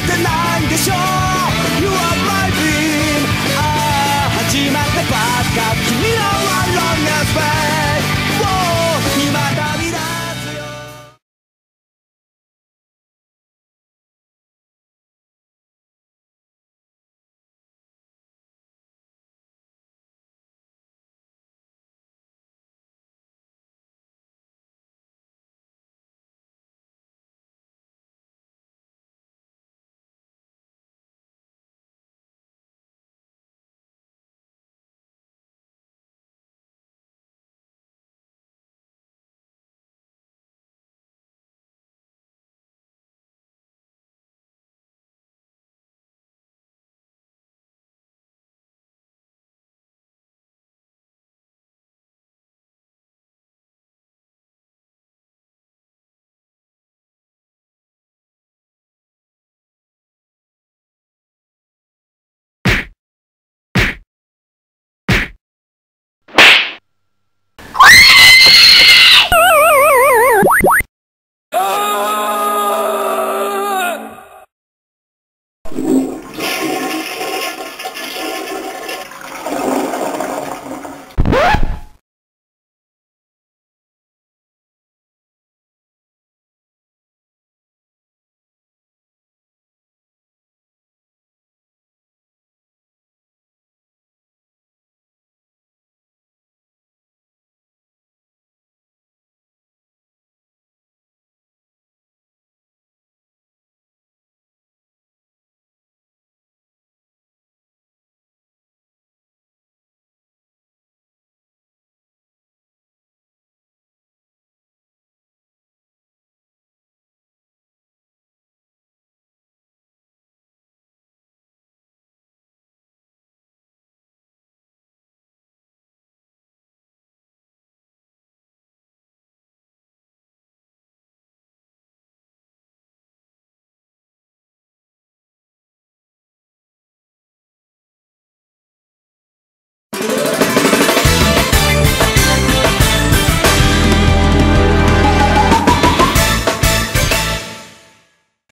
せてないでしょう